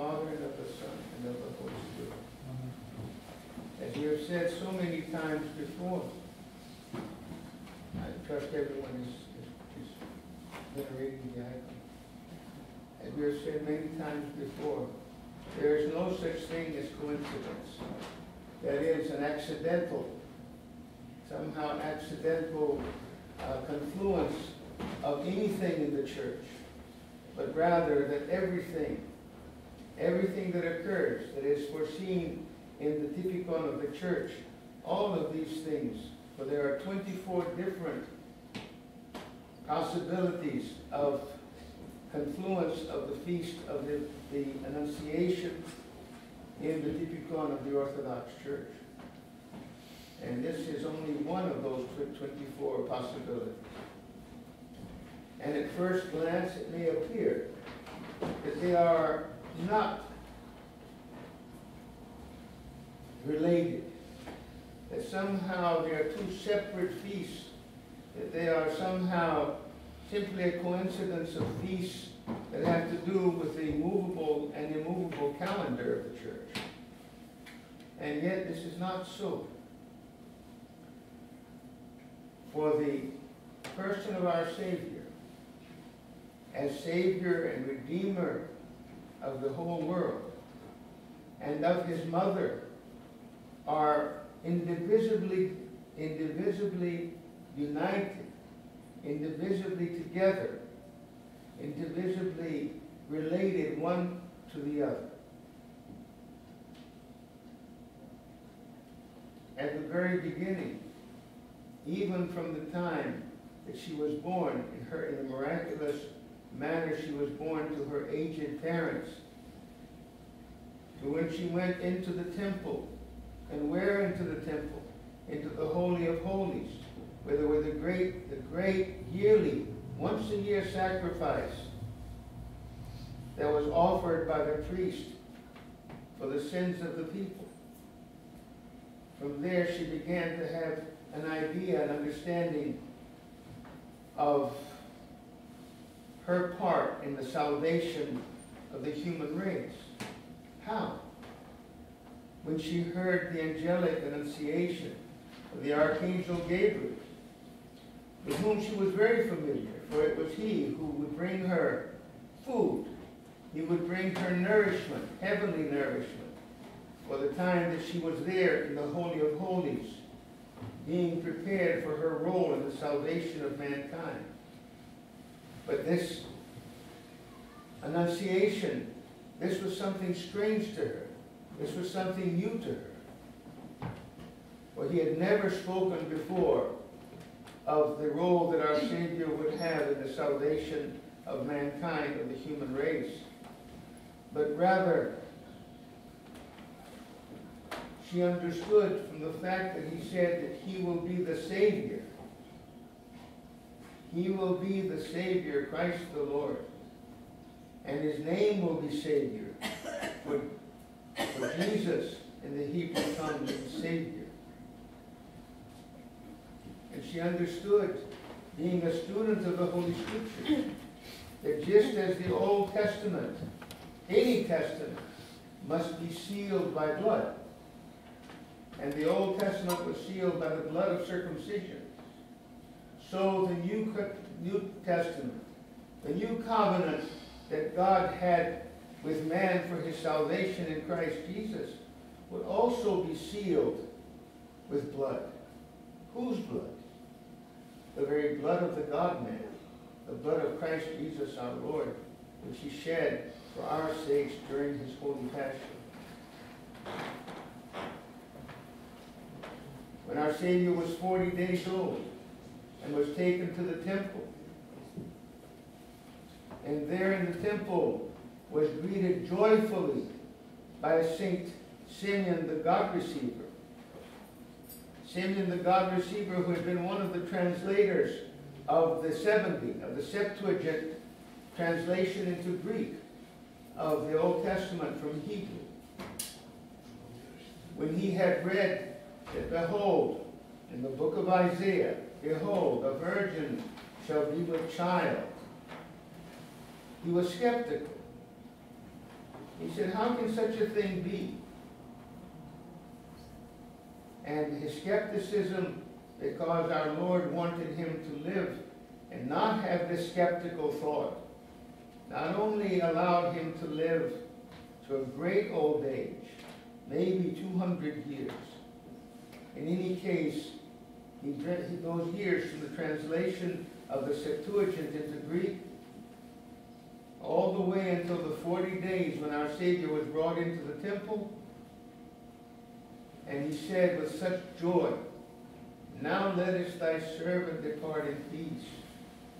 Father, and of the Son, and of the Holy Spirit. As we have said so many times before, I trust everyone is, is, is venerating the icon. As we have said many times before, there is no such thing as coincidence. That is an accidental, somehow accidental uh, confluence of anything in the church, but rather that everything, everything that occurs that is foreseen in the typicon of the church, all of these things, for there are 24 different possibilities of confluence of the feast of the, the Annunciation in the typicon of the Orthodox Church. And this is only one of those 24 possibilities. And at first glance, it may appear that they are not related, that somehow they are two separate feasts, that they are somehow simply a coincidence of feasts that have to do with the movable and immovable calendar of the church. And yet this is not so. For the person of our Savior, as Savior and Redeemer of the whole world, and of his mother, are indivisibly, indivisibly united, indivisibly together, indivisibly related one to the other. At the very beginning, even from the time that she was born, in her in a miraculous manner she was born to her aged parents, to when she went into the temple and where into the temple? Into the Holy of Holies, where there were the great, the great yearly, once a year sacrifice that was offered by the priest for the sins of the people. From there, she began to have an idea, an understanding of her part in the salvation of the human race. How? when she heard the angelic annunciation of the archangel Gabriel, with whom she was very familiar, for it was he who would bring her food. He would bring her nourishment, heavenly nourishment, for the time that she was there in the Holy of Holies, being prepared for her role in the salvation of mankind. But this annunciation, this was something strange to her. This was something new to her. For he had never spoken before of the role that our Savior would have in the salvation of mankind, of the human race. But rather, she understood from the fact that he said that he will be the Savior. He will be the Savior, Christ the Lord. And his name will be Savior. For for Jesus in the Hebrew tongue means Savior. And she understood, being a student of the Holy Scripture, that just as the Old Testament, any testament, must be sealed by blood, and the Old Testament was sealed by the blood of circumcision, so the New, New Testament, the New Covenant that God had with man for his salvation in Christ Jesus would also be sealed with blood. Whose blood? The very blood of the God-man, the blood of Christ Jesus our Lord, which he shed for our sakes during his holy passion. When our Savior was 40 days old and was taken to the temple, and there in the temple was greeted joyfully by Saint Simeon the God Receiver. Simeon the God Receiver, who had been one of the translators of the 70, of the Septuagint translation into Greek of the Old Testament from Hebrew. When he had read that, behold, in the book of Isaiah, behold, a virgin shall be with child, he was skeptical He said, How can such a thing be? And his skepticism, because our Lord wanted him to live and not have this skeptical thought, not only allowed him to live to a great old age, maybe 200 years. In any case, those years from the translation of the Septuagint into Greek all the way until the 40 days when our Savior was brought into the temple. And he said with such joy, Now lettest thy servant depart in peace.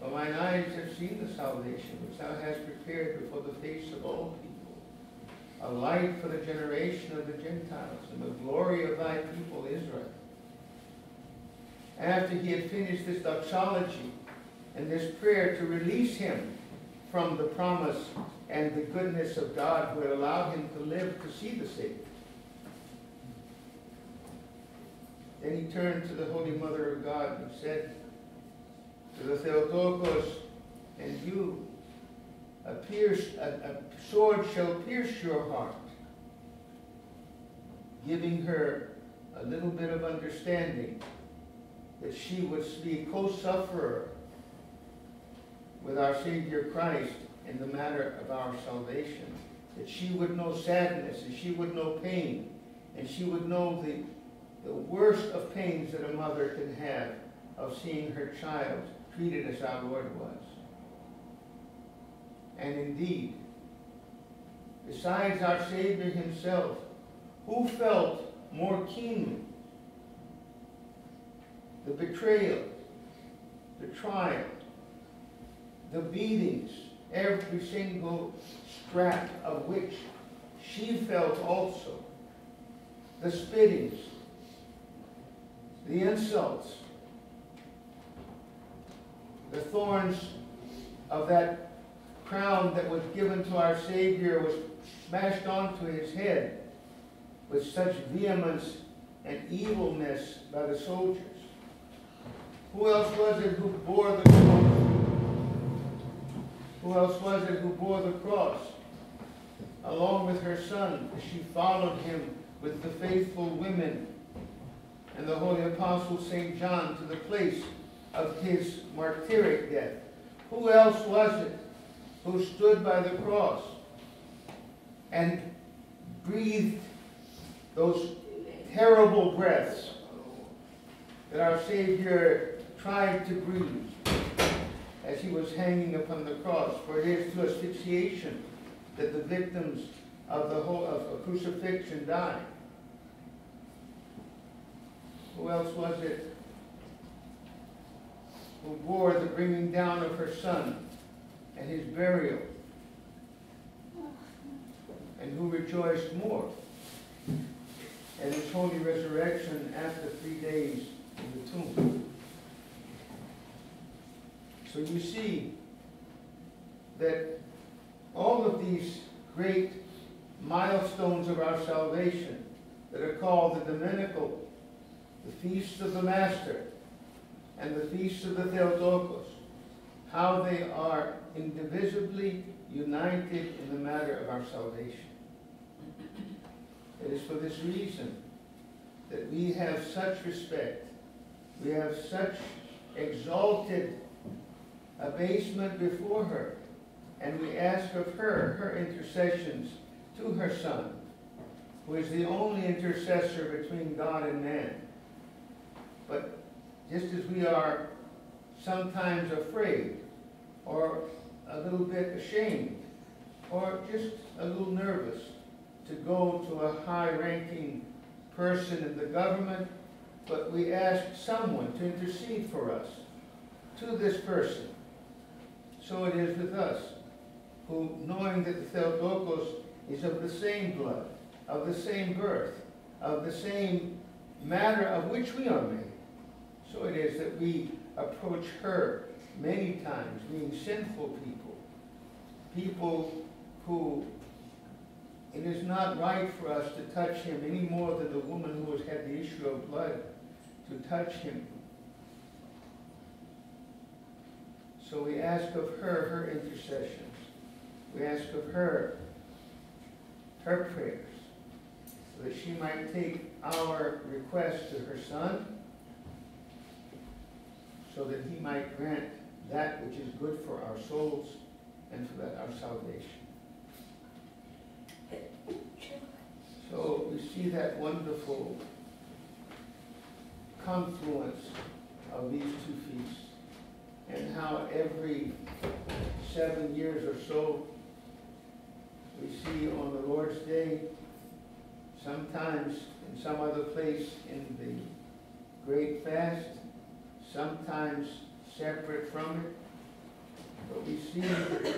For mine eyes have seen the salvation which thou hast prepared before the face of all people, a light for the generation of the Gentiles, and the glory of thy people Israel. After he had finished this doxology and this prayer to release him from the promise and the goodness of God who had allowed him to live to see the Savior. Then he turned to the Holy Mother of God and said to the Theotokos, and you, a, pierce, a, a sword shall pierce your heart, giving her a little bit of understanding that she would be co-sufferer with our Savior Christ in the matter of our salvation. That she would know sadness, and she would know pain, and she would know the, the worst of pains that a mother can have of seeing her child treated as our Lord was. And indeed, besides our Savior himself, who felt more keenly the betrayal, the trial, the beatings, every single strap of which she felt also, the spittings, the insults, the thorns of that crown that was given to our Savior was smashed onto his head with such vehemence and evilness by the soldiers. Who else was it who bore the cross? Who else was it who bore the cross? Along with her son, she followed him with the faithful women and the holy apostle St. John to the place of his martyric death. Who else was it who stood by the cross and breathed those terrible breaths that our Savior tried to breathe as he was hanging upon the cross. For it is to asphyxiation that the victims of the whole of a crucifixion die. Who else was it who bore the bringing down of her son and his burial? And who rejoiced more at his holy resurrection after three days in the tomb? So you see that all of these great milestones of our salvation that are called the Dominical, the Feast of the Master, and the Feast of the Theotokos, how they are indivisibly united in the matter of our salvation. It is for this reason that we have such respect, we have such exalted abasement before her. And we ask of her, her intercessions to her Son, who is the only intercessor between God and man. But just as we are sometimes afraid, or a little bit ashamed, or just a little nervous to go to a high-ranking person in the government, but we ask someone to intercede for us to this person so it is with us, who, knowing that the Theotokos is of the same blood, of the same birth, of the same matter of which we are made, so it is that we approach her many times, being sinful people, people who it is not right for us to touch him any more than the woman who has had the issue of blood to touch him So we ask of her her intercessions. We ask of her her prayers, so that she might take our request to her Son, so that he might grant that which is good for our souls and for that our salvation. So we see that wonderful confluence of these two feasts and how every seven years or so, we see on the Lord's Day, sometimes in some other place in the Great Fast, sometimes separate from it, but we see the,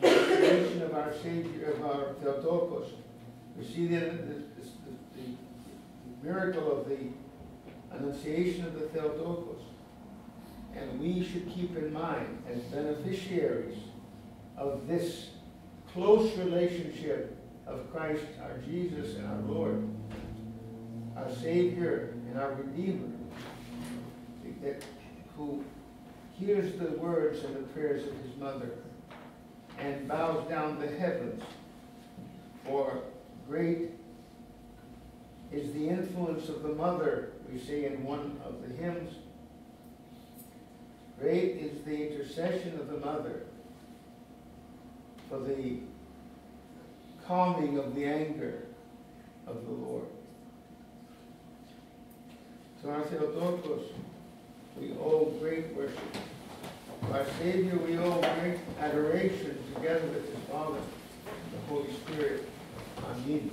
restoration of our Savior, of our Theotokos. We see the, the, the, the miracle of the Annunciation of the Theotokos. And we should keep in mind, as beneficiaries of this close relationship of Christ, our Jesus and our Lord, our Savior and our Redeemer, that, who hears the words and the prayers of his mother and bows down the heavens, for great is the influence of the mother, we say in one of the hymns. Great is the intercession of the mother for the calming of the anger of the Lord. To our Theotokos, we owe great worship. To our Savior, we owe great adoration together with his Father, the Holy Spirit. Amen.